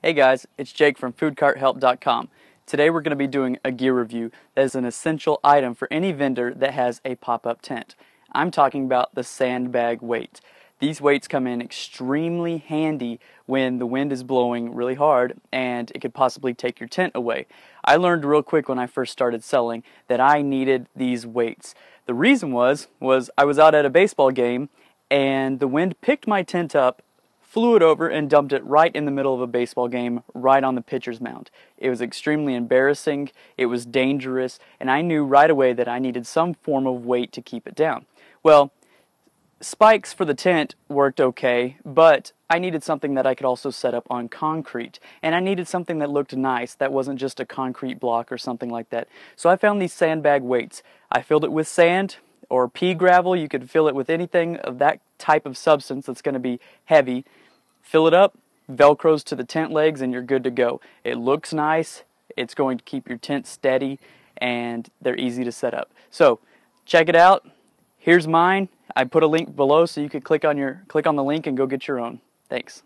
Hey guys, it's Jake from foodcarthelp.com. Today we're going to be doing a gear review that is an essential item for any vendor that has a pop-up tent. I'm talking about the sandbag weight. These weights come in extremely handy when the wind is blowing really hard and it could possibly take your tent away. I learned real quick when I first started selling that I needed these weights. The reason was was I was out at a baseball game and the wind picked my tent up flew it over and dumped it right in the middle of a baseball game, right on the pitcher's mound. It was extremely embarrassing, it was dangerous, and I knew right away that I needed some form of weight to keep it down. Well, spikes for the tent worked okay, but I needed something that I could also set up on concrete. And I needed something that looked nice, that wasn't just a concrete block or something like that. So I found these sandbag weights. I filled it with sand, or pea gravel. You could fill it with anything of that type of substance that's going to be heavy. Fill it up, velcros to the tent legs, and you're good to go. It looks nice. It's going to keep your tent steady, and they're easy to set up. So check it out. Here's mine. I put a link below so you could click on your click on the link and go get your own. Thanks.